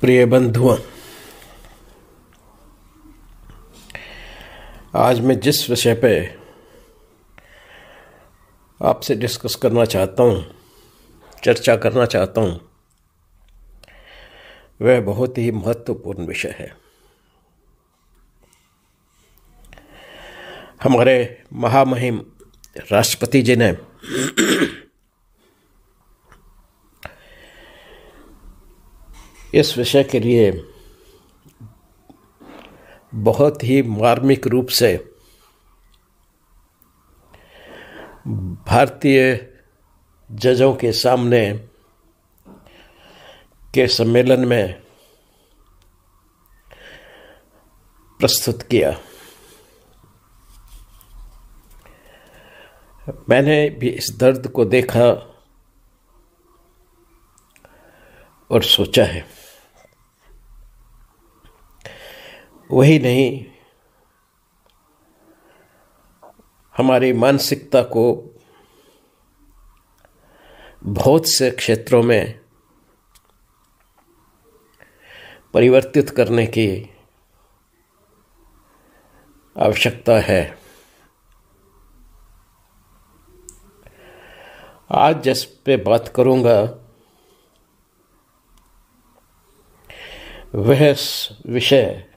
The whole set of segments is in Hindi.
प्रिय बंधुओं, आज मैं जिस विषय पे आपसे डिस्कस करना चाहता हूँ, चर्चा करना चाहता हूँ, वह बहुत ही महत्वपूर्ण विषय है। हमारे महामहिम राष्ट्रपति जी ने इस विषय के लिए बहुत ही मार्मिक रूप से भारतीय जजों के सामने के सम्मेलन में प्रस्तुत किया। मैंने भी इस दर्द को देखा और सोचा है। वही नहीं। हमारी मानसिकता को बहुत से क्षेत्रों में परिवर्तित करने की आवश्यकता है। आज जिस पे बात करूँगा, वह विषय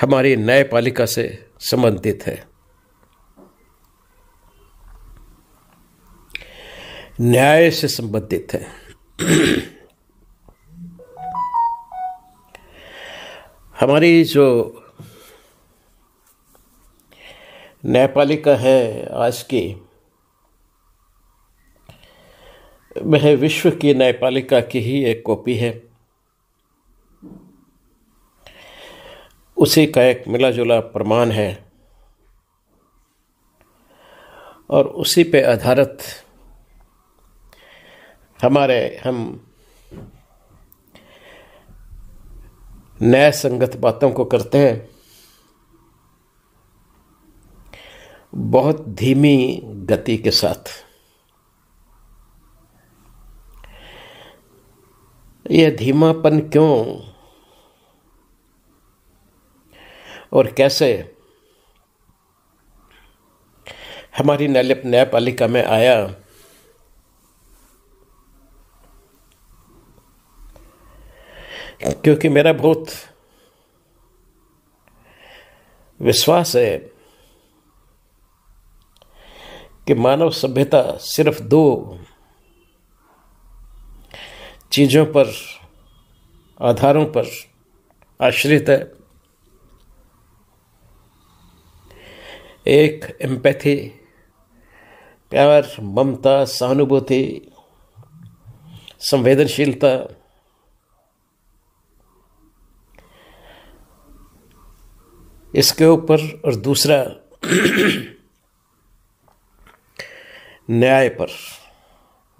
हमारी न्यायपालिका से संबंधित है। न्याय से संबंधित है। हमारी जो न्यायपालिका है आज की, वह विश्व की न्यायपालिका की ही एक कॉपी है। उसी का एक मिला जुला प्रमाण है। और उसी पे आधारित हमारे हम न्याय संगत बातों को करते हैं। बहुत धीमी गति के साथ। यह धीमापन क्यों और कैसे? हमारी न्यायपालिका में आया। क्योंकि मेरा बहुत विश्वास है कि मानव सभ्यता सिर्फ़ दो चीज़ों पर, आधारों पर आश्रित है। एक एम्पैथी प्यार, ममता, सहानुभूति, संवेदनशीलता। इसके ऊपर और दूसरा न्याय पर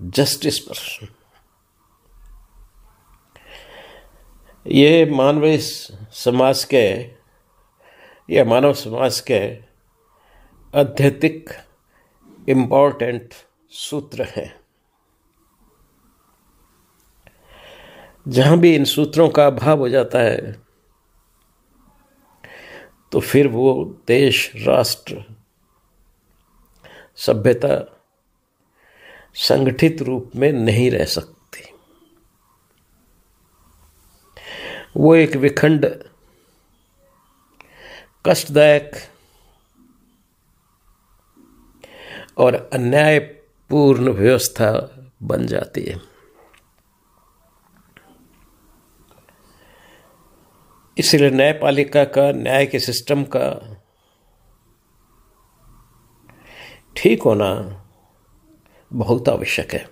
जस्टिस पर। ये मानवीय समाज के, या मानव समाज के अत्यधिक इम्पोर्टेंट सूत्र हैं। जहाँ भी इन सूत्रों का अभाव हो जाता है तो फिर वो देश, राष्ट्र, सभ्यता संगठित रूप में नहीं रह सकती। वो एक विखंड, कष्टदायक और अन्यायपूर्ण व्यवस्था बन जाती है। इसलिए न्यायपालिका का, न्याय के सिस्टम का ठीक होना बहुत आवश्यक है।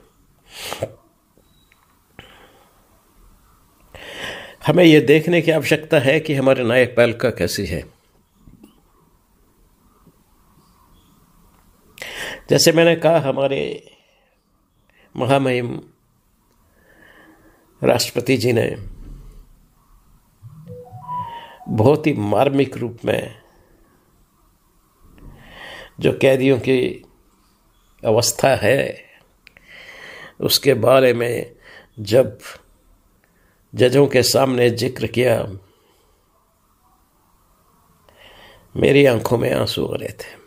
हमें यह देखने की आवश्यकता है कि हमारे न्यायपालिका कैसी है। जैसे मैंने कहा, हमारे महामहिम राष्ट्रपति जी ने बहुत ही मार्मिक रूप में जो कैदियों की अवस्था है, उसके बारे में जब जजों के सामने ज़िक्र किया, मेरी आँखों में आँसू आ रहे थे।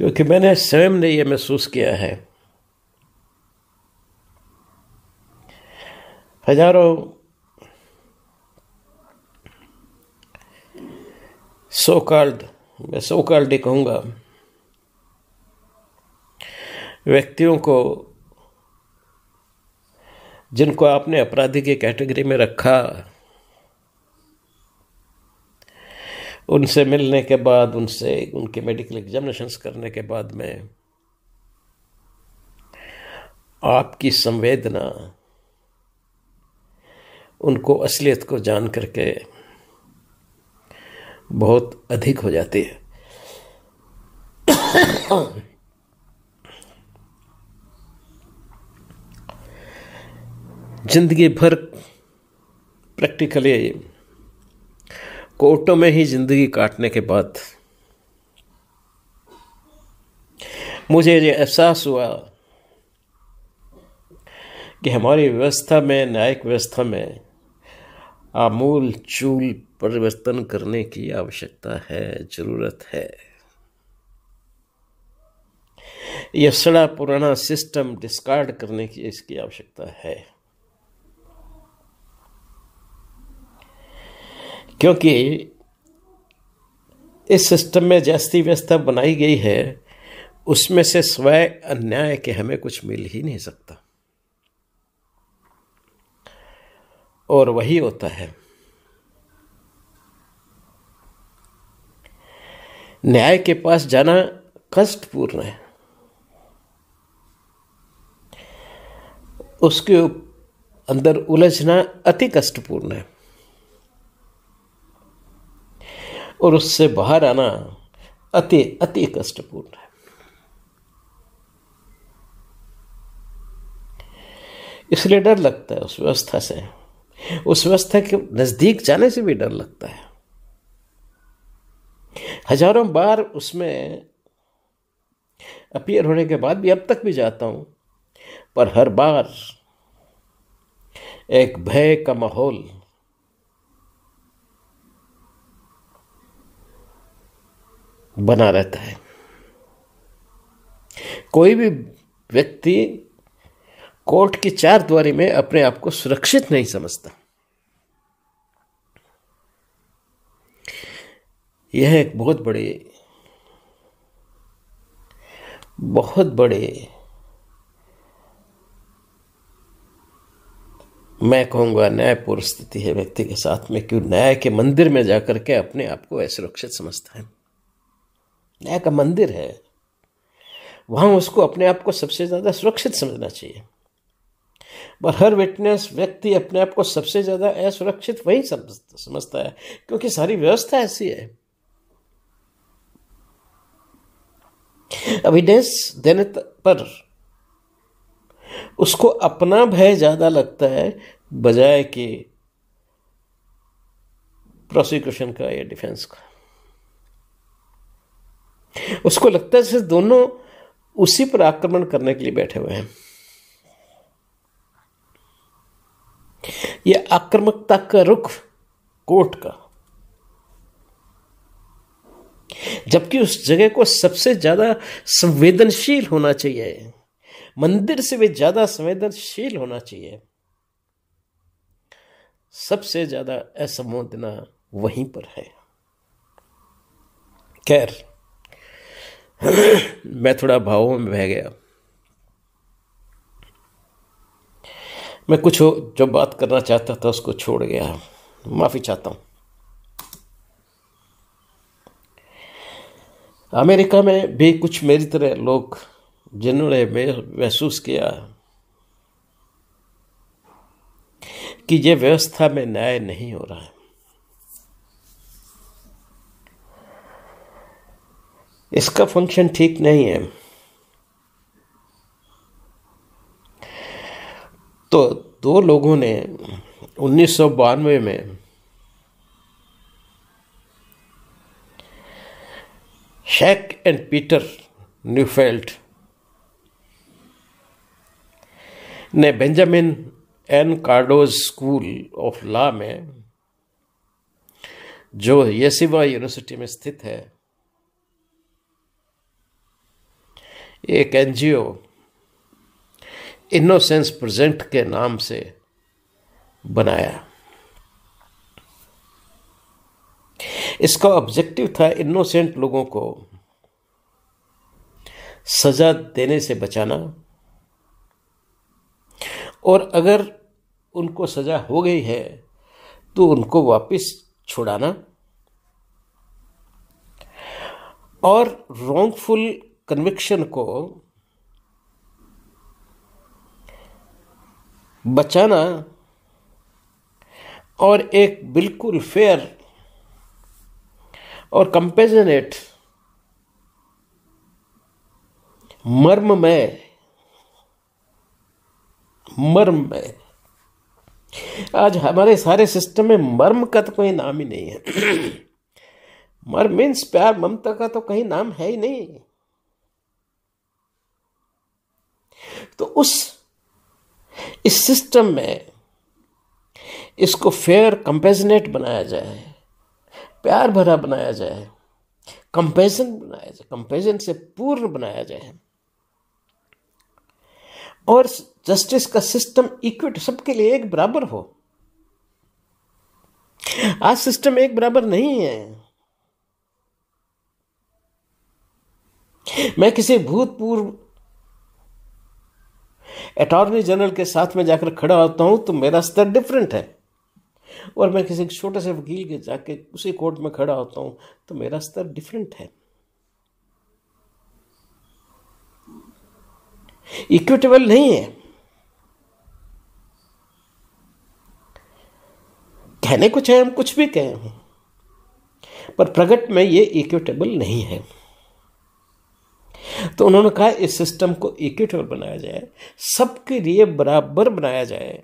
क्योंकि मैंने स्वयं ने यह महसूस किया है। हज़ारों सो कॉल्ड मैं सो कॉल्ड ही कहूँगा, व्यक्तियों को, जिनको आपने अपराधी की कैटेगरी में रखा उनसे मिलने के बाद, उनसे, उनके मेडिकल एग्जामिनेशंस करने के बाद में आपकी संवेदना, उनको असलियत को जान करके बहुत अधिक हो जाती है। ज़िंदगी भर प्रैक्टिकली कोर्टों में ही ज़िंदगी काटने के बाद मुझे ये एहसास हुआ कि हमारी व्यवस्था में, न्यायिक व्यवस्था में आमूल चूल परिवर्तन करने की आवश्यकता है, ज़रूरत है। यह सड़ा पुराना सिस्टम डिस्कार्ड करने की इसकी आवश्यकता है। क्योंकि इस सिस्टम में जैसी व्यवस्था बनाई गई है, उसमें से स्वय अन्याय के हमें कुछ मिल ही नहीं सकता। और वही होता है। न्याय के पास जाना कष्टपूर्ण है। उसके अंदर उलझना अति कष्टपूर्ण है। और उससे बाहर आना अति अति कष्टपूर्ण है। इसलिए डर लगता है उस व्यवस्था से। उस व्यवस्था के नज़दीक जाने से भी डर लगता है। हज़ारों बार उसमें अपियर होने के बाद भी अब तक भी जाता हूँ, पर हर बार एक भय का माहौल बना रहता है। कोई भी व्यक्ति कोर्ट की चार द्वारी में अपने आप को सुरक्षित नहीं समझता। यह एक बहुत बड़ी, बहुत बड़े मैं कहूँगा न्यायपूर्ण स्थिति है व्यक्ति के साथ में क्यों न्याय के मंदिर में जाकर के अपने आप को असुरक्षित समझता है। न्याय का मंदिर है, वहाँ उसको अपने आप को सबसे ज़्यादा सुरक्षित समझना चाहिए। पर हर विटनेस व्यक्ति अपने आप को सबसे ज़्यादा असुरक्षित वही समझता है, क्योंकि सारी व्यवस्था ऐसी है। अविडेंस देने पर उसको अपना भय ज़्यादा लगता है, बजाय कि प्रोसिक्यूशन का या डिफेंस का। उसको लगता है जैसे दोनों उसी पर आक्रमण करने के लिए बैठे हुए हैं। यह आक्रमकता का रुख कोर्ट का। जबकि उस जगह को सबसे ज़्यादा संवेदनशील होना चाहिए। मंदिर से भी ज़्यादा संवेदनशील होना चाहिए। सबसे ज़्यादा असंवेदना वहीं पर है। खैर। मैं थोड़ा भावों में बह गया। मैं कुछ जो बात करना चाहता था उसको छोड़ गया। माफ़ी चाहता हूँ। अमेरिका में भी कुछ मेरी तरह लोग जिन्होंने महसूस किया कि यह व्यवस्था में न्याय नहीं हो रहा है। इसका फ़ंक्शन ठीक नहीं है। तो दो लोगों ने उन्नीस में शेक एंड पीटर न्यूफेल्ट ने Benjamin N Cardozo school of law में, जो येसिवा यूनिवर्सिटी में स्थित है एक एनजीओ इनोसेंस प्रेजेंट के नाम से बनाया। इसका ऑब्जेक्टिव था इनोसेंट लोगों को सजा देने से बचाना। और अगर उनको सजा हो गई है तो उनको वापस छुड़ाना। और रॉन्गफुल कन्विक्शन को बचाना और एक बिल्कुल फेयर और कंपेजनेट मर्म में मर्म में आज हमारे सारे सिस्टम में मर्म का तो कोई नाम ही नहीं है। मर्म मीन्स प्यार, ममता का तो कहीं नाम है ही नहीं। तो उस, इस सिस्टम में इसको फेयर कंपेजनेट बनाया जाए, प्यार भरा बनाया जाए कंपेजन बनाया जाए कंपेजन से पूर्ण बनाया जाए। और जस्टिस का सिस्टम इक्विट सबके लिए एक बराबर हो। आज सिस्टम एक बराबर नहीं है। मैं किसी भूतपूर्व अटॉर्नी जनरल के साथ में जाकर खड़ा होता हूँ तो मेरा स्तर डिफरेंट है। और मैं किसी छोटे से वकील के जाके उसी कोर्ट में खड़ा होता हूँ तो मेरा स्तर डिफरेंट है। इक्विटेबल नहीं है। कहने कुछ है, हम कुछ भी कहें। पर प्रगट में ये इक्विटेबल नहीं है। तो उन्होंने कहा, इस सिस्टम को इक्विटेबल बनाया जाए, सबके लिए बराबर बनाया जाए,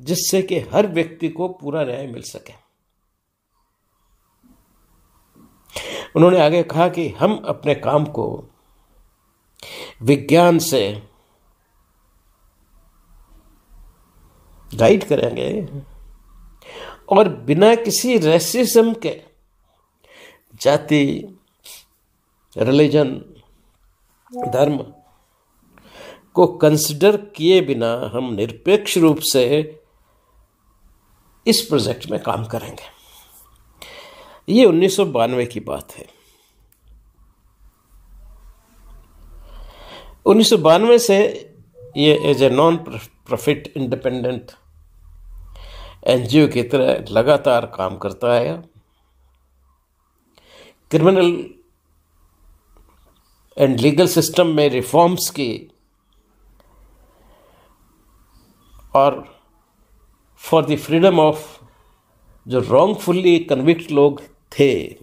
जिससे कि हर व्यक्ति को पूरा न्याय मिल सके। उन्होंने आगे कहा कि हम अपने काम को विज्ञान से गाइड करेंगे और बिना किसी रेसिज्म के जाति रिलीजन धर्म को कंसिडर किए बिना हम निरपेक्ष रूप से इस प्रोजेक्ट में काम करेंगे। ये उन्नीस सौ बानवे की बात है। उन्नीस सौ बानवे से ये as a non profit independent NGO की तरह लगातार काम करता है क्रिमिनल एंड लीगल सिस्टम में रिफॉर्म्स की और फॉर द फ्रीडम ऑफ़ जो रॉन्गफुली कन्विक्ट लोग थे,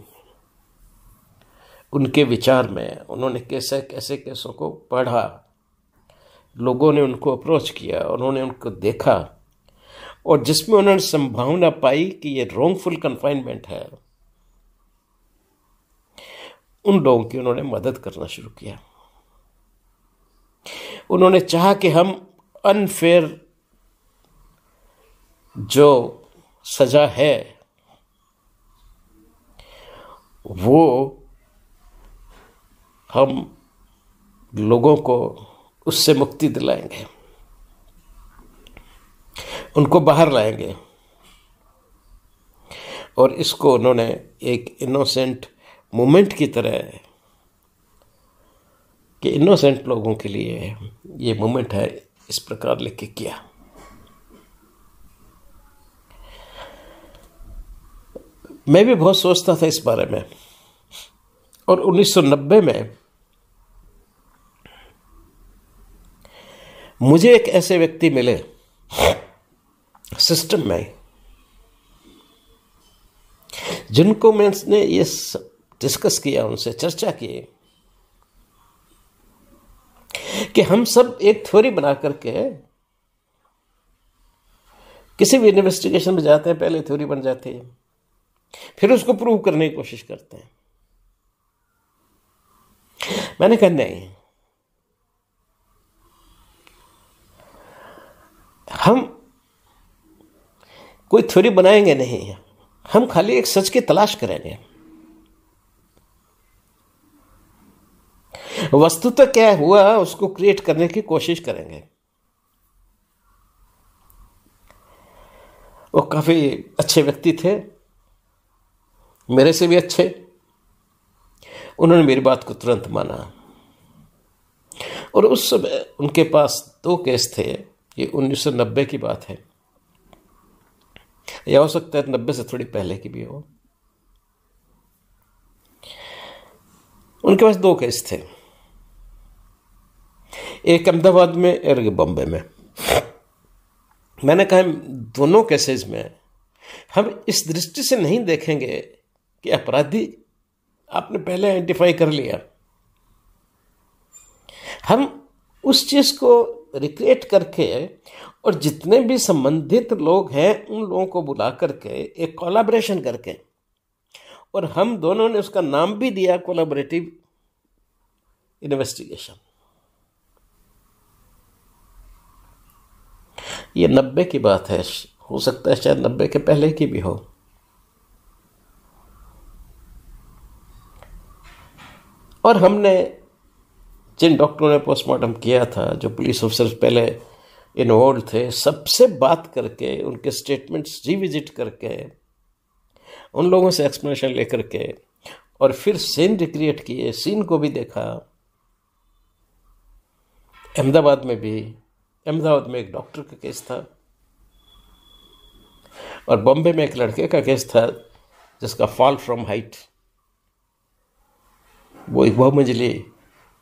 उनके विचार में उन्होंने कैसे कैसे केसों को पढ़ा, लोगों ने उनको अप्रोच किया, उन्होंने उनको देखा, और जिसमें उन्होंने संभावना पाई कि ये रॉन्गफुल कन्फाइनमेंट है उन लोगों की उन्होंने मदद करना शुरू किया। उन्होंने चाहा कि हम अनफेयर जो सजा है, वो हम लोगों को उससे मुक्ति दिलाएँगे। उनको बाहर लाएँगे। और इसको उन्होंने एक इनोसेंट मूवमेंट की तरह कि इनोसेंट लोगों के लिए ये मूवमेंट है, इस प्रकार लिख के किया। मैं भी बहुत सोचता था इस बारे में। और 1990 में मुझे एक ऐसे व्यक्ति मिले सिस्टम में, जिनको मैंने ये डिस्कस किया, उनसे चर्चा की, कि हम सब एक थ्योरी बना करके किसी भी इन्वेस्टिगेशन में जाते हैं, पहले थ्योरी बन जाती है, फिर उसको प्रूव करने की कोशिश करते हैं। मैंने कहा, नहीं, हम कोई थ्योरी बनाएँगे नहीं, हम खाली एक सच की तलाश करेंगे। वस्तुतः क्या हुआ, उसको क्रिएट करने की कोशिश करेंगे। वो काफ़ी अच्छे व्यक्ति थे, मेरे से भी अच्छे। उन्होंने मेरी बात को तुरंत माना। और उस समय उनके पास दो केस थे, ये 1990 की बात है। या हो सकता है नब्बे से थोड़ी पहले की भी हो। उनके पास दो केस थे। एक अहमदाबाद में और एक बॉम्बे में। मैंने कहा दोनों केसेस में हम इस दृष्टि से नहीं देखेंगे कि अपराधी आपने पहले आइडेंटिफाई कर लिया। हम उस चीज़ को रिक्रिएट करके और जितने भी संबंधित लोग हैं, उन लोगों को बुला करके एक कोलाब्रेशन करके और हम दोनों ने उसका नाम भी दिया कोलाबरेटिव इन्वेस्टिगेशन ये नब्बे की बात है, हो सकता है शायद नब्बे के पहले की भी हो। और हमने जिन डॉक्टरों ने पोस्टमार्टम किया था, जो पुलिस ऑफिसर्स पहले इन्वॉल्व थे, सबसे बात करके, उनके स्टेटमेंट्स रिविजिट करके, उन लोगों से एक्सप्लेनेशन लेकर के, और फिर सीन रिक्रिएट किए सीन को भी देखा। अहमदाबाद में भी अहमदाबाद में एक डॉक्टर का केस था। और बॉम्बे में एक लड़के का केस था, जिसका फॉल फ्रॉम हाइट, वो एक बहुमंजिली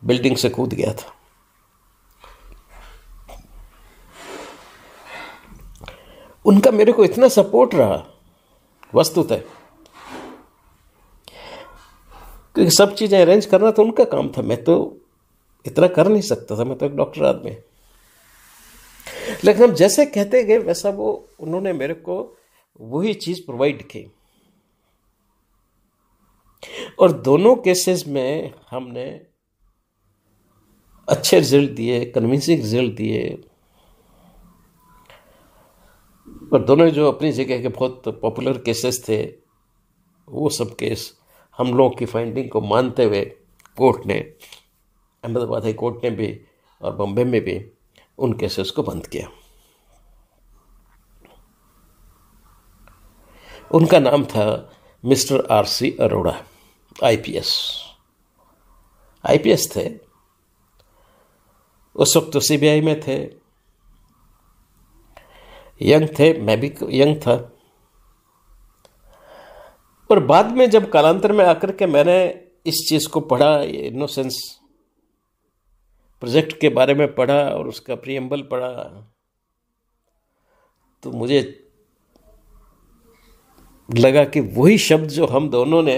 बिल्डिंग से कूद गया था। उनका मेरे को इतना सपोर्ट रहा, वस्तुतः, क्योंकि सब चीज़ें अरेंज करना तो उनका काम था। मैं तो इतना कर नहीं सकता था, मैं तो एक डॉक्टर आदमी। लेकिन हम जैसे कहते गए, वैसा वो उन्होंने मेरे को वही चीज़ प्रोवाइड की। और दोनों केसेस में हमने अच्छे रिज़ल्ट दिए कन्विंसिंग रिज़ल्ट दिए। और दोनों जो अपनी जगह के बहुत पॉपुलर केसेस थे, वो सब केस हम लोगों की फाइंडिंग को मानते हुए कोर्ट ने, अहमदाबाद हाई कोर्ट ने भी और बॉम्बे में भी उन केसेस को बंद किया। उनका नाम था mister R C Arora, IPS. IPS थे। उस वक्त तो सीबीआई में थे। यंग थे, मैं भी यंग था। और बाद में जब कालांतर में आकर के मैंने इस चीज़ को पढ़ा इनोसेंस प्रोजेक्ट के बारे में पढ़ा और उसका प्रियम्बल पढ़ा तो मुझे लगा कि वही शब्द जो हम दोनों ने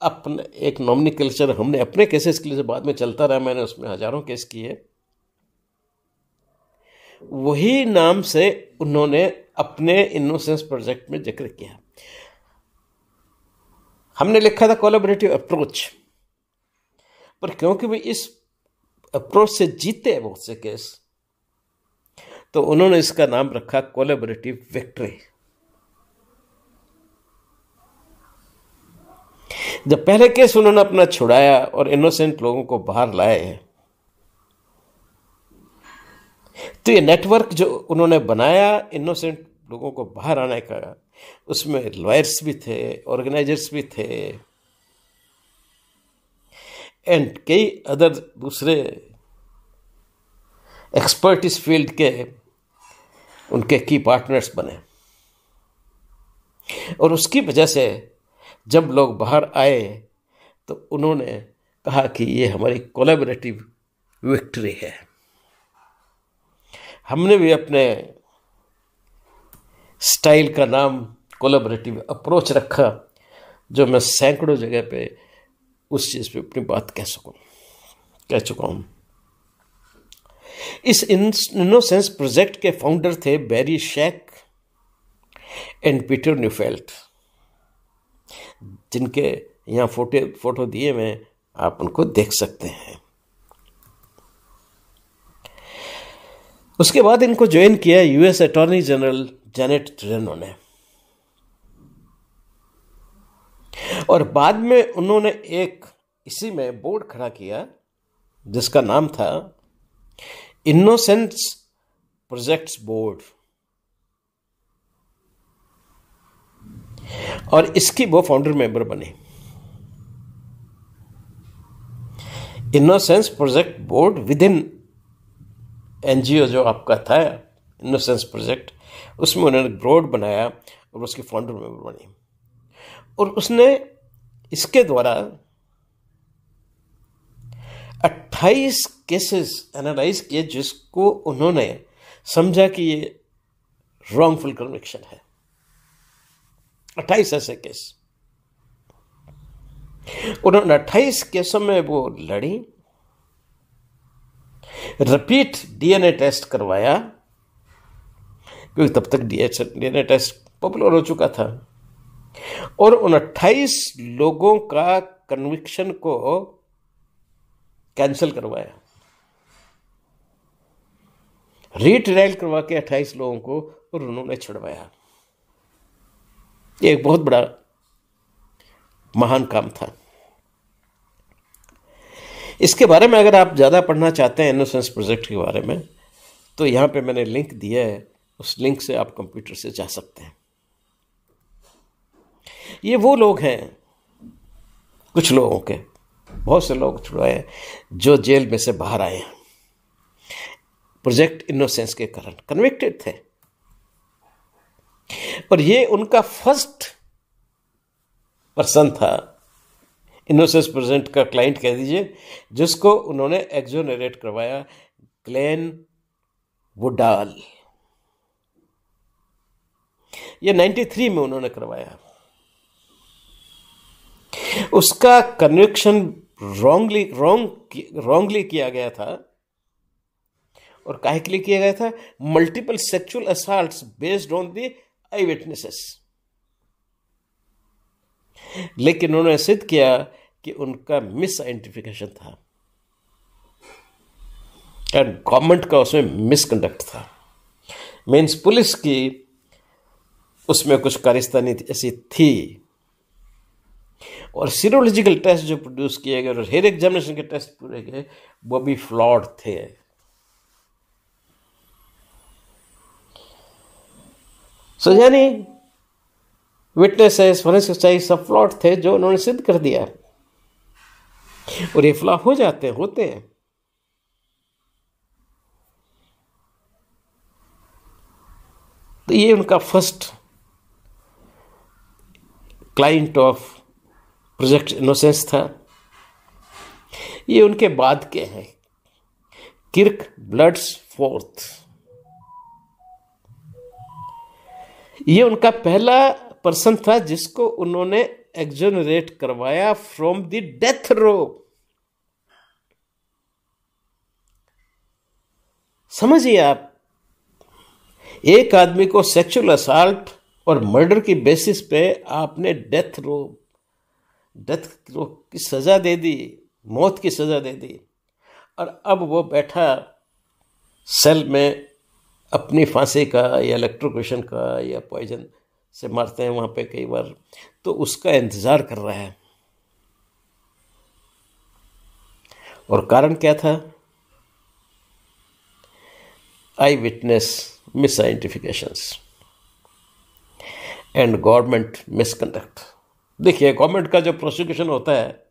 अपने, एक नॉमिनी कल्चर हमने अपने केसेस के लिए बाद में चलता रहा, मैंने उसमें हज़ारों केस किए, वही नाम से उन्होंने अपने इनोसेंस प्रोजेक्ट में ज़िक्र किया। हमने लिखा था कोलाबरेटिव अप्रोच पर क्योंकि भी इस अप्रोच से जीते बहुत से केस। तो उन्होंने इसका नाम रखा कोलेबरेटिव विक्ट्री जब पहले केस उन्होंने अपना छुड़ाया और इनोसेंट लोगों को बाहर लाए तो ये नेटवर्क जो उन्होंने बनाया इनोसेंट लोगों को बाहर आने का, उसमें लॉयर्स भी थे ऑर्गेनाइजर्स भी थे। एंड कई अदर दूसरे एक्सपर्ट इस फ़ील्ड के उनके की पार्टनर्स बने। और उसकी वजह से जब लोग बाहर आए तो उन्होंने कहा कि ये हमारी कोलेबरेटिव विक्ट्री है। हमने भी अपने स्टाइल का नाम कोलेबरेटिव अप्रोच रखा, जो मैं सैकड़ों जगह पे उस चीज़ पे अपनी बात कह सकूँ। कह चुका हूँ। इस इनोसेंस प्रोजेक्ट के फाउंडर थे Barry Scheck and Peter Neufeld, जिनके यहाँ फ़ोटो फ़ोटो दिए मैं आप उनको देख सकते हैं। उसके बाद इनको ज्वाइन किया US attorney general Janet Reno ने। और बाद में उन्होंने एक इसी में बोर्ड खड़ा किया, जिसका नाम था इनोसेंस प्रोजेक्ट्स बोर्ड और इसकी वो फाउंडर मेंबर बने। Innocence project board with in NGO जो आपका था इनोसेंस प्रोजेक्ट उसमें उन्होंने बोर्ड बनाया और उसकी फाउंडर मेंबर बनी। और उसने इसके द्वारा 28 केसेस एनालाइज किए जिसको उन्होंने समझा कि ये रॉन्गफुल कन्विक्शन है। 28 ऐसे केस उन्होंने अट्ठाईस केसों में वो लड़ी रिपीट डीएनए टेस्ट करवाया, क्योंकि तब तक डीएनए टेस्ट पॉपुलर हो चुका था। और उन अट्ठाईस लोगों का कन्विक्शन को कैंसिल करवाया। रिट्रायल करवा के अट्ठाईस लोगों को और उन्होंने छुड़वाया। एक बहुत बड़ा महान काम था। इसके बारे में अगर आप ज़्यादा पढ़ना चाहते हैं इनोसेंस प्रोजेक्ट के बारे में तो यहाँ पे मैंने लिंक दिया है। उस लिंक से आप कंप्यूटर से जा सकते हैं। ये वो लोग हैं। कुछ लोगों के, बहुत से लोग छुड़वाए जो जेल में से बाहर आए हैं। प्रोजेक्ट इनोसेंस के कारण कन्विक्टेड थे। और ये उनका फ़र्स्ट पर्सन था। इनोसेंस प्रेजेंट का क्लाइंट कह दीजिए, जिसको उन्होंने एक्जोनरेट करवाया ग्लेन वुडाल ये 93 में उन्होंने करवाया। उसका कन्विक्शन रॉन्गली रॉन्ग रॉन्गली किया गया था और काहे के लिए किया गया था? Multiple sexual assault based on the eye witnesses लेकिन उन्होंने सिद्ध किया कि उनका मिस आइडेंटिफिकेशन था। एंड गवर्नमेंट का उसमें मिसकंडक्ट था। मीन्स पुलिस की उसमें कुछ कारिस्तानी ऐसी थी। और सीरोलॉजिकल टेस्ट जो प्रोड्यूस किए गए, और हेयर एग्जामिनेशन के टेस्ट पूरे गए, वो भी फ्लॉड थे। सो यानी विटनेसेस फोरेंसिक सब फ्लॉट थे, जो उन्होंने सिद्ध कर दिया और ये फ्लॉ हो जाते हैं, होते हैं। तो ये उनका first client of project innocence था। ये उनके बाद के हैं। Kirk Bloods fourth. ये उनका पहला पर्सन था जिसको उन्होंने एक्जोनरेट करवाया फ्रॉम द डेथ रो। समझिए आप, एक आदमी को सेक्सुअल असाल्ट और मर्डर की बेसिस पे आपने डेथ रो डेथ की सजा दे दी, मौत की सजा दे दी। और अब वो बैठा सेल में अपनी फांसी का या इलेक्ट्रोक्यूशन का या पॉइजन से मारते हैं वहाँ पे कई बार। तो उसका इंतज़ार कर रहा है। और कारण क्या था? Eye witness misidentifications and government misconduct देखिए गवर्नमेंट का जो प्रोसिक्यूशन होता है,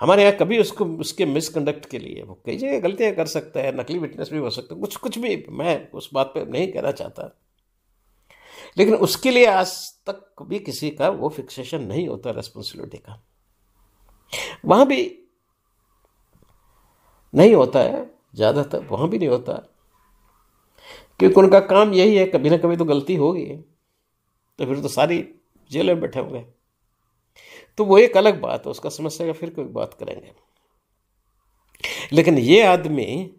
हमारे यहाँ कभी उसको, उसके मिसकंडक्ट के लिए वो कई जगह गलतियाँ कर सकता है, नकली विटनेस भी हो सकता है। कुछ कुछ भी मैं उस बात पे नहीं कहना चाहता। लेकिन उसके लिए आज तक कभी किसी का वो फिक्सेशन नहीं होता रेस्पॉन्सिबिलिटी का। वहाँ भी नहीं होता है, ज़्यादातर वहाँ भी नहीं होता। क्योंकि उनका काम यही है, कभी ना कभी तो गलती होगी। तो फिर तो सारी जेल में बैठे होंगे तो वो एक अलग बात है, उसका समस्या का फिर कोई बात करेंगे। लेकिन ये आदमी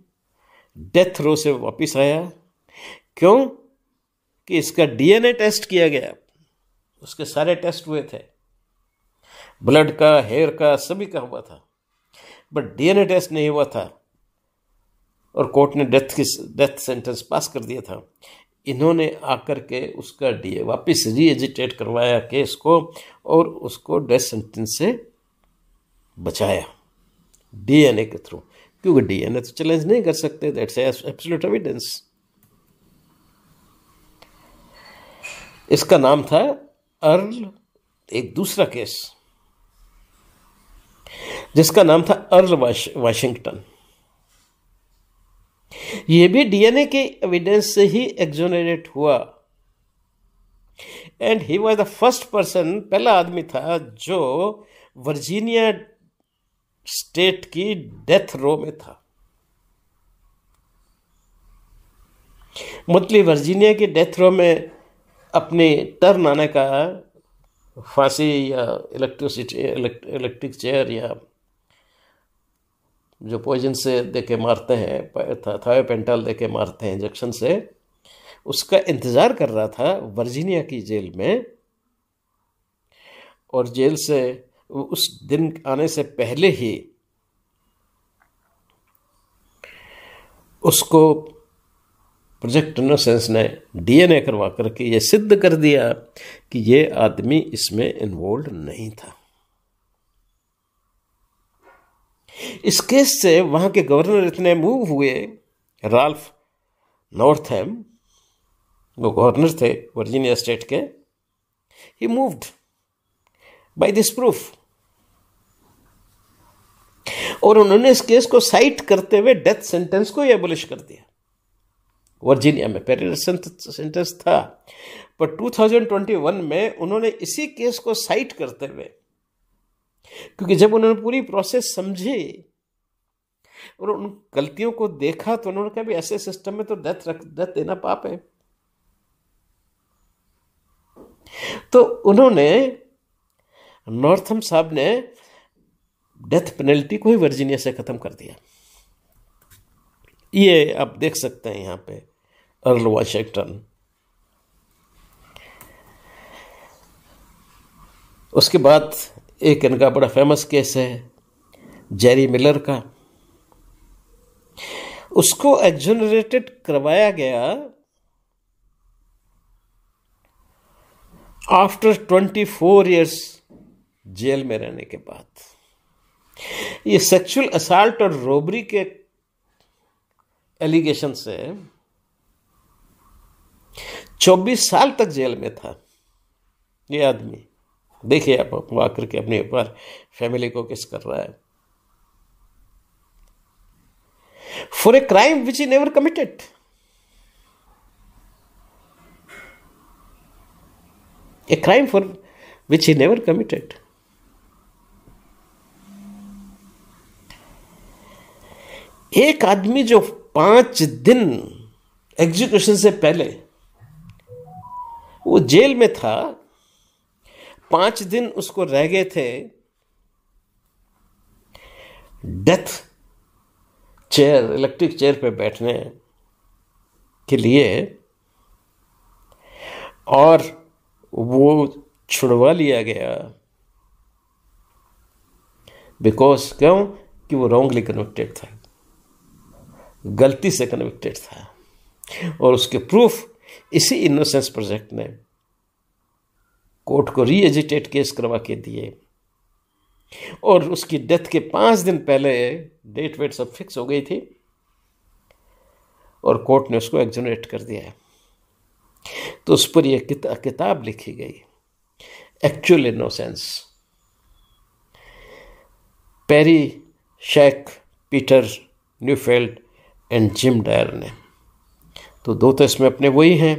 डेथ रो से वापस आया। क्यों? कि इसका डीएनए टेस्ट किया गया। उसके सारे टेस्ट हुए थे। ब्लड का हेयर का, सभी का हुआ था। बट डीएनए टेस्ट नहीं हुआ था। और कोर्ट ने डेथ की डेथ सेंटेंस पास कर दिया था। इन्होंने आकर के उसका डीए वापस रीएजिटेट करवाया केस को और उसको डेथ सेंटेंस से बचाया डीएनए के थ्रू क्योंकि डीएनए तो चैलेंज नहीं कर सकते दैट्स एब्सोल्यूट एविडेंस इसका नाम था अर्ल एक दूसरा केस जिसका नाम था अर्ल वाशिंगटन यह भी डीएनए के एविडेंस से ही एक्जोनरेट हुआ। And he was the first person पहला आदमी था, जो वर्जीनिया स्टेट की डेथ रो में था। मतलब वर्जीनिया की डेथ रो में अपने टर्न आने का फांसी या इलेक्ट्रिसिटी इलेक्ट्रिक चेयर या जो पॉइजन से दे के मारते हैं थायोपेंटाल दे के मारते हैं इंजेक्शन से, उसका इंतज़ार कर रहा था वर्जीनिया की जेल में। और जेल से, उस दिन आने से पहले ही उसको प्रोजेक्ट इनोसेंस ने डीएनए करवा करके ये सिद्ध कर दिया कि ये आदमी इसमें इन्वॉल्व नहीं था। इस केस से वहाँ के गवर्नर इतने मूव हुए। राल्फ नॉर्थहैम, वो गवर्नर थे, वर्जीनिया स्टेट के ही मूव्ड बाय दिस प्रूफ और उन्होंने इस केस को साइट करते हुए डेथ सेंटेंस को ही एबोलिश कर दिया। वर्जीनिया में पहले सेंटेंस था पर 2021 में उन्होंने इसी केस को साइट करते हुए क्योंकि जब उन्होंने पूरी प्रोसेस समझी, और उन गलतियों को देखा तो उन्होंने कहा भी ऐसे सिस्टम में तो डेथ रख डेथ देना पाप है। तो उन्होंने नॉर्थम साहब ने डेथ पेनल्टी को ही वर्जीनिया से ख़त्म कर दिया। ये आप देख सकते हैं यहाँ पे, अर्ल वाशिंगटन। उसके बाद एक इनका बड़ा फ़ेमस केस है जेरी मिलर का। उसको एग्जोनरेटेड करवाया गया after twenty four years jail में रहने के बाद। ये सेक्सुअल असाल्ट और रोबरी के एलिगेशन से 24 साल तक जेल में था ये आदमी। देखिए आप आकर के अपने ऊपर फैमिली को किस कर रहा है। For a crime which he never committed a crime for which he never committed एक आदमी जो पाँच दिन एग्जीक्यूशन से पहले वो जेल में था पाँच दिन उसको रह गए थे डेथ चेयर इलेक्ट्रिक चेयर पे बैठने के लिए, और वो छुड़वा लिया गया। बिकॉज़ क्यों? कि वो रॉन्गली कन्विक्टेड था। गलती से कन्विक्टेड था। और उसके प्रूफ इसी इनोसेंस प्रोजेक्ट ने कोर्ट को रीएजिटेट केस करवा के दिए। और उसकी डेथ के पाँच दिन पहले डेट वेट सब फिक्स हो गई थी। और कोर्ट ने उसको एग्जोनेट कर दिया तो उस पर यह किता, किताब लिखी गई। Actual innocence Barry Scheck Peter Neufeld and Jim Dwyer ने। तो दो तो इसमें अपने वही हैं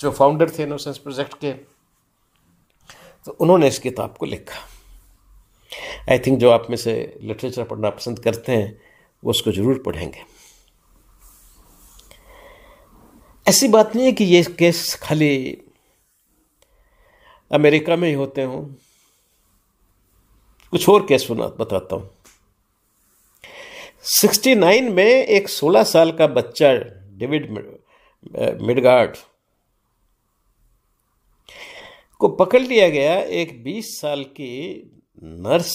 जो फाउंडर थे इनोसेंस प्रोजेक्ट के। तो उन्होंने इस किताब को लिखा। आई थिंक जो आप में से लिटरेचर पढ़ना पसंद करते हैं, वो उसको ज़रूर पढ़ेंगे। ऐसी बात नहीं है कि ये केस खाली अमेरिका में ही होते हों। कुछ और केस सुना, बताता हूँ। 69 में एक 16 साल का बच्चा, डेविड मिडगार्ड को पकड़ लिया गया एक 20 साल की नर्स,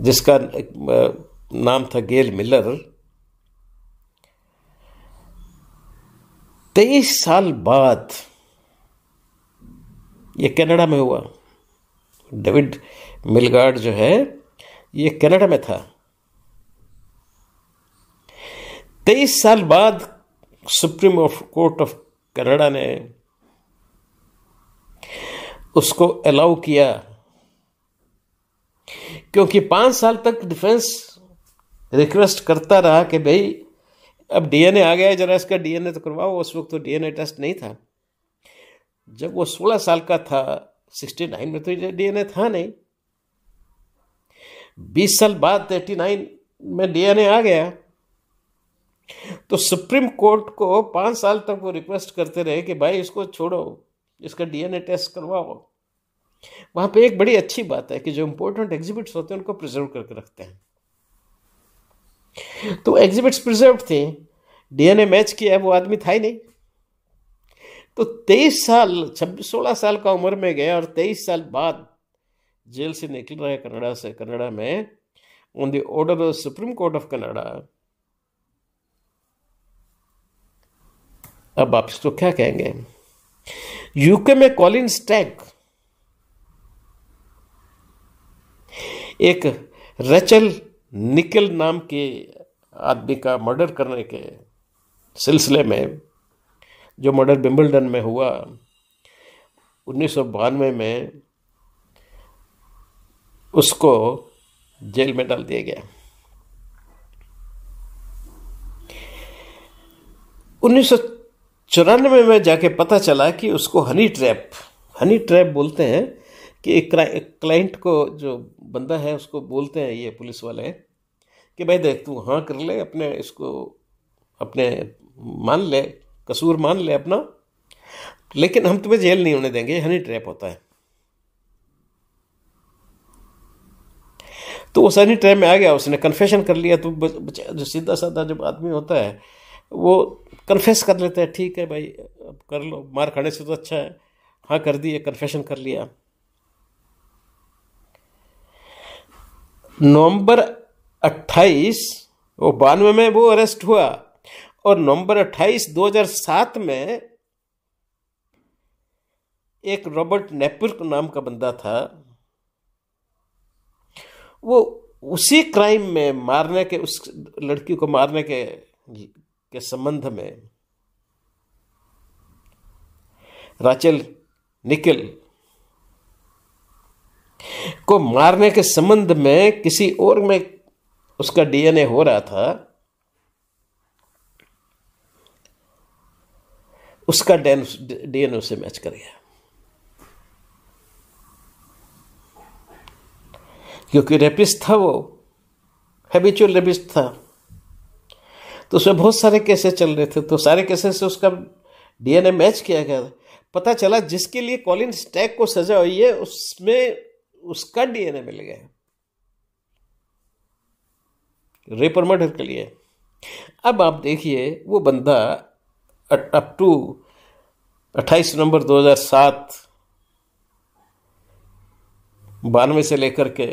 जिसका नाम था गेल मिलर। तेईस साल बाद ये कनाडा में हुआ। डेविड मिलगार्ड जो है, ये कनाडा में था। तेईस साल बाद सुप्रीम कोर्ट ऑफ़ कनाडा ने उसको अलाउ किया। क्योंकि पाँच साल तक डिफेंस रिक्वेस्ट करता रहा कि भाई, अब डीएनए आ गया है, जरा इसका डीएनए तो करवाओ, उस वक्त तो डीएनए टेस्ट नहीं था। जब वो सोलह साल का था सिक्सटी नाइन में तो डीएनए था नहीं। बीस साल बाद एटी नाइन में डीएनए आ गया। तो सुप्रीम कोर्ट को पाँच साल तक वो रिक्वेस्ट करते रहे कि भाई, इसको छोड़ो। इसका डीएनए टेस्ट करवाओ। वहाँ पे एक बड़ी अच्छी बात है कि जो इंपॉर्टेंट एग्जिबिट्स होते हैं, उनको प्रिजर्व करके रखते हैं। तो एग्जिबिट्स प्रिजर्व थे डीएनए मैच किया वो आदमी था ही नहीं। तो तेईस साल, छब्बीस, सोलह साल का उम्र में गया और तेईस साल बाद जेल से निकल रहे कनाडा से। कनाडा में on the order of supreme court of Canada अब आप इसको क्या कहेंगे? यूके में कॉलिन स्टैग एक रचल निकल नाम के आदमी का मर्डर करने के सिलसिले में, जो मर्डर बिम्बलडन में हुआ, उन्नीस सौ बानवे में उसको जेल में डाल दिया गया। उन्नीस चौरानवे में जाके पता चला कि उसको हनी ट्रैप हनी ट्रैप बोलते हैं कि एक क्लाइंट को जो बंदा है उसको बोलते हैं ये पुलिस वाले कि भाई देख तू हाँ कर ले, अपने इसको, अपने मान ले, कसूर मान ले अपना, लेकिन हम तुम्हें जेल नहीं होने देंगे, हनी ट्रैप होता है। तो वो सनी ट्रैप में आ गया, उसने कन्फेशन कर लिया तो जो सीधा साधा जब आदमी होता है वो कन्फेस कर लेते हैं, ठीक है भाई, अब कर लो, मार खाने से तो अच्छा है। हाँ कर दिए कन्फेशन कर लिया। नवंबर 28 वो बानवे में वो अरेस्ट हुआ। और नवंबर 28 2007 में एक रॉबर्ट नेपुर नाम का बंदा था। वो उसी क्राइम में मारने के, उस लड़की को मारने के के संबंध में राचल निकल को मारने के संबंध में किसी और में उसका डीएनए हो रहा था, उसका डीएनए से मैच कर गया। क्योंकि रेपिस्ट था वो, हैबिचुअल रेपिस्ट था। तो उसमें बहुत सारे केसेस चल रहे थे तो सारे केसेस से उसका डीएनए मैच किया गया था। पता चला जिसके लिए कॉलिन स्टैक को सजा हुई है, उसमें उसका डीएनए मिल गया रेपर मर्डर के लिए। अब आप देखिए, वो बंदा अप टू 28 नवंबर 2007 बानवे से लेकर के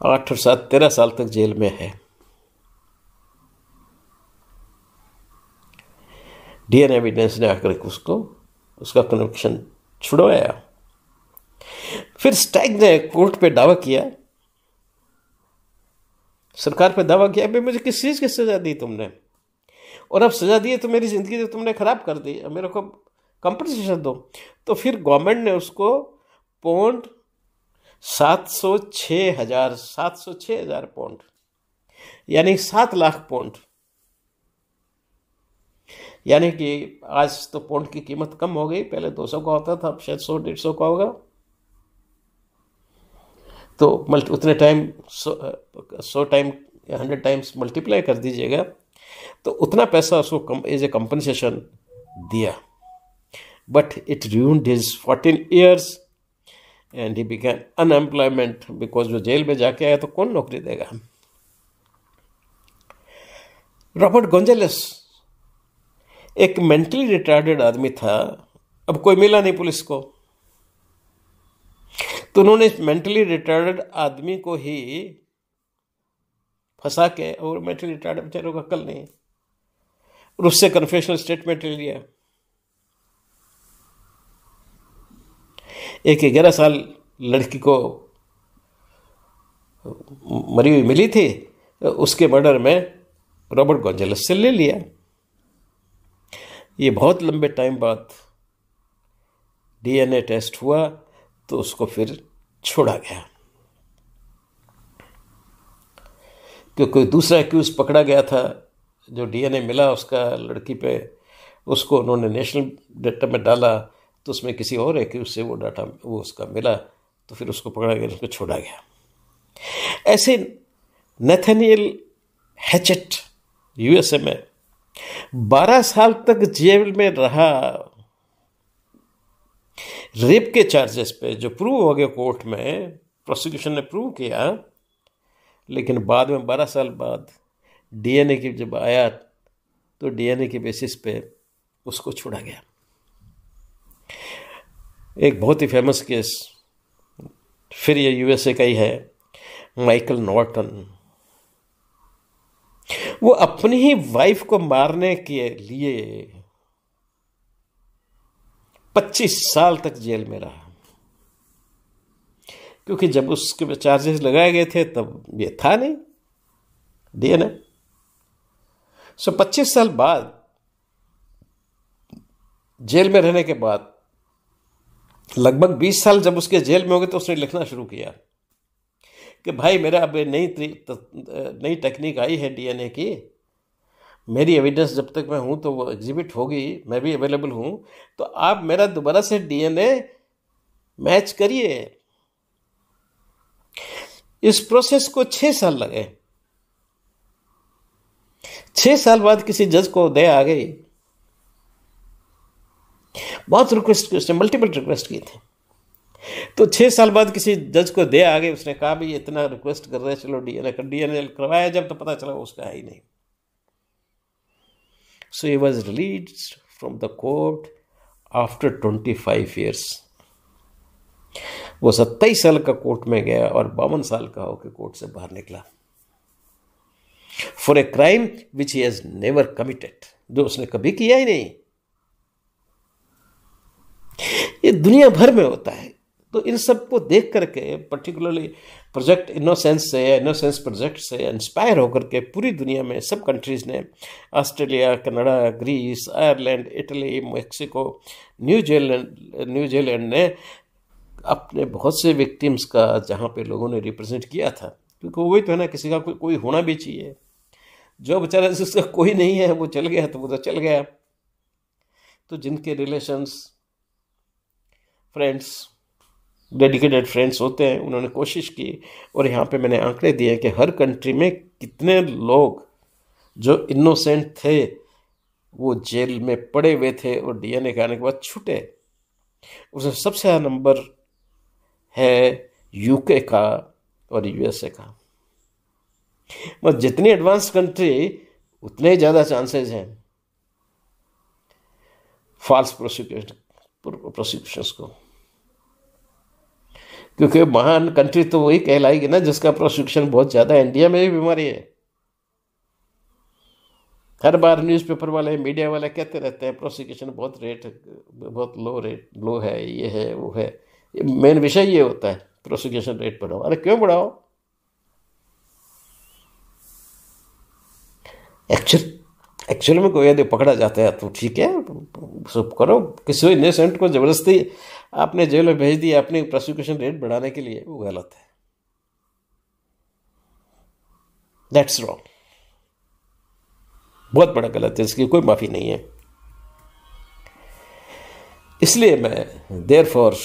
आठ और सात, तेरह साल तक जेल में है। डीएनए एविडेंस ने आकर उसको उसका कनेक्शन छुड़वाया फिर स्टैग ने कोर्ट पे दावा किया सरकार पे दावा किया भाई मुझे किस चीज़ की सज़ा दी तुमने और अब सज़ा दी है तो मेरी ज़िंदगी तो तुमने ख़राब कर दी अब मेरे को कंपनसेशन दो तो फिर गवर्नमेंट ने उसको पौंड सात सौ छः हज़ार सात सौ छः हज़ार पौंड यानी सात लाख पौंड यानी कि आज तो पौंड की कीमत कम हो गई, पहले दो सौ का होता था, अब शायद सौ, डेढ़ सौ का होगा। तो मल्टी, उतने टाइम सौ टाइम या हंड्रेड टाइम्स मल्टीप्लाई कर दीजिएगा। तो उतना पैसा उसको कम एज ए कंपनसेशन दिया। But it ruined his fourteen years and he began unemployment because वो जेल में जाके आया तो कौन नौकरी देगा? रॉबर्ट गोंजेलस एक मेंटली रिटार्डेड आदमी था, अब कोई मिला नहीं पुलिस को। तो उन्होंने इस मेंटली रिटार्डेड आदमी को ही फंसा के, और मेंटली रिटार्ड बेचारों का कल नहीं। और उससे कन्फेशनल स्टेटमेंट ले लिया। एक ग्यारह साल लड़की को मरी हुई मिली थी, उसके मर्डर में रॉबर्ट गोंजलस से ले लिया। ये बहुत लंबे टाइम बाद डीएनए टेस्ट हुआ तो उसको फिर छोड़ा गया। क्योंकि कोई दूसरा एक्यूज पकड़ा गया था, जो डीएनए मिला उसका लड़की पे, उसको उन्होंने नेशनल डेटा में डाला तो उसमें किसी और एक्यूज से वो डाटा वो उसका मिला तो फिर उसको पकड़ा गया, उसको छोड़ा गया। ऐसे नेथेनियल हैचेट यूएसए में बारह साल तक जेल में रहा। रेप के चार्जेस पे, जो प्रूव हो गया कोर्ट में प्रोसिक्यूशन ने प्रूव किया, लेकिन बाद में बारह साल बाद डीएनए की जब आया तो डीएनए के बेसिस पे उसको छोड़ा गया। एक बहुत ही फ़ेमस केस फिर ये यूएसए का ही है माइकल नॉर्टन वो अपनी ही वाइफ को मारने के लिए 25 साल तक जेल में रहा। क्योंकि जब उसके चार्जेस लगाए गए थे, तब ये था नहीं। डीएनए सो 25 साल बाद, जेल में रहने के बाद, लगभग 20 साल जब उसके जेल में हो गए तो उसने लिखना शुरू किया। कि भाई मेरा अब नई नई टेक्निक आई है डीएनए की। मेरी एविडेंस जब तक मैं हूँ तो वो एग्जिबिट होगी, मैं भी अवेलेबल हूँ। तो आप मेरा दोबारा से डीएनए मैच करिए। इस प्रोसेस को छह साल लगे। छह साल बाद किसी जज को दया आ गई। बहुत रिक्वेस्ट की उसने मल्टीपल रिक्वेस्ट की थी। तो छह साल बाद किसी जज को दे आ गए उसने कहा, भाई इतना रिक्वेस्ट कर रहे हैं, चलो डीएनए कर डीएनए करवाया, जब तो पता चला उसका है ही नहीं. So he was released from the court after twenty five years वो सत्ताईस साल का कोर्ट में गया और बावन साल का होकर कोर्ट से बाहर निकला। For a crime which he has never committed जो उसने कभी किया ही नहीं। ये दुनिया भर में होता है। तो इन सबको देख करके पर्टिकुलरली प्रोजेक्ट इनोसेंस से इनोसेंस प्रोजेक्ट से इंस्पायर होकर के पूरी दुनिया में सब कंट्रीज़ ने Australia Canada Greece Ireland Italy Mexico New Zealand New Zealand ने अपने बहुत से विक्टिम्स का जहाँ पे लोगों ने रिप्रेजेंट किया था। क्योंकि वही तो है ना, किसी का कोई कोई होना भी चाहिए। जो बेचारा जिसका कोई नहीं है, वो चल गया तो वो तो चल गया। तो जिनके रिलेशंस फ्रेंड्स डेडिकेटेड फ्रेंड्स होते हैं, उन्होंने कोशिश की और यहाँ पे मैंने आंकड़े दिए कि हर कंट्री में कितने लोग जो इनोसेंट थे, वो जेल में पड़े हुए थे और डीएनए के आने के बाद छूटे। उसमें सबसे ज़्यादा नंबर है यूके का और यूएसए का। मतलब जितनी एडवांस कंट्री उतने ही ज़्यादा चांसेस हैं। फॉल्स प्रोसिक्यूशन प्रोसिक्यूशंस को। क्योंकि महान कंट्री तो वही कहलाएगी ना, जिसका प्रोसिक्यूशन बहुत ज़्यादा है। इंडिया में भी बीमारी है। हर बार न्यूज़पेपर वाले मीडिया वाले कहते रहते हैं प्रोसिक्यूशन बहुत रेट बहुत लो रेट लो है, ये है, वो है। मेन विषय ये होता है प्रोसिक्यूशन रेट बढ़ाओ। अरे क्यों बढ़ाओ? एक्चुअल एक्चुअल में कोई यदि पकड़ा जाता है तो ठीक है, सब करो। किसी इनोसेंट को ज़बरदस्ती आपने जेल में भेज दिया अपनी प्रोसिक्यूशन रेट बढ़ाने के लिए, वो गलत है। दैट्स रॉन्ग बहुत बड़ा गलत है, इसकी कोई माफ़ी नहीं है। इसलिए मैं देर फॉर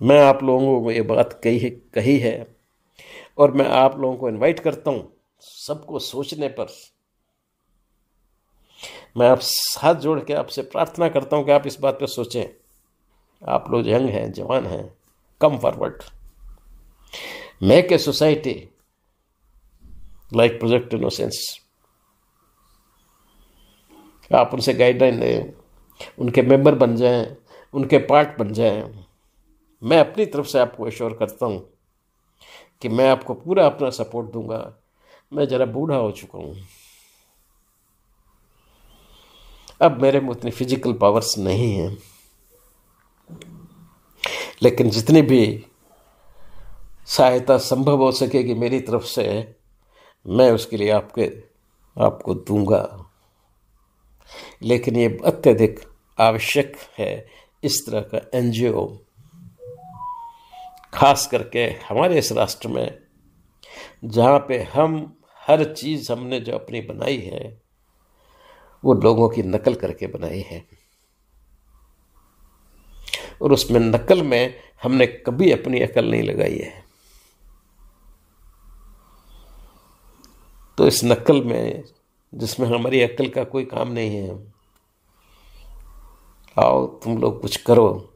मैं आप लोगों को ये बात कही है कही है, और मैं आप लोगों को इनवाइट करता हूँ, सबको सोचने पर मैं आप हाथ जोड़ के आपसे प्रार्थना करता हूँ कि आप इस बात पर सोचें। आप लोग यंग हैं, जवान हैं come forward make a society like project innocence आप उनसे गाइडलाइन लें, उनके मेंबर बन जाएँ, उनके पार्ट बन जाएँ। मैं अपनी तरफ़ से आपको एश्योर करता हूँ कि मैं आपको पूरा अपना सपोर्ट दूँगा। मैं जरा बूढ़ा हो चुका हूँ। अब मेरे में उतनी फ़िज़िकल पावर्स नहीं हैं। लेकिन जितनी भी सहायता संभव हो सकेगी मेरी तरफ़ से, मैं उसके लिए आपके, आपको दूँगा। लेकिन ये अत्यधिक आवश्यक है इस तरह का एनजीओ, खास करके हमारे इस राष्ट्र में, जहाँ पे हम हर चीज़ हमने जो अपनी बनाई है वो लोगों की नकल करके बनाई है। और उसमें नकल में हमने कभी अपनी अकल नहीं लगाई है। तो इस नकल में, जिसमें हमारी अकल का कोई काम नहीं है, आओ तुम लोग कुछ करो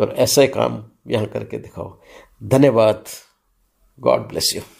और ऐसे काम यहाँ करके दिखाओ। धन्यवाद। God bless you.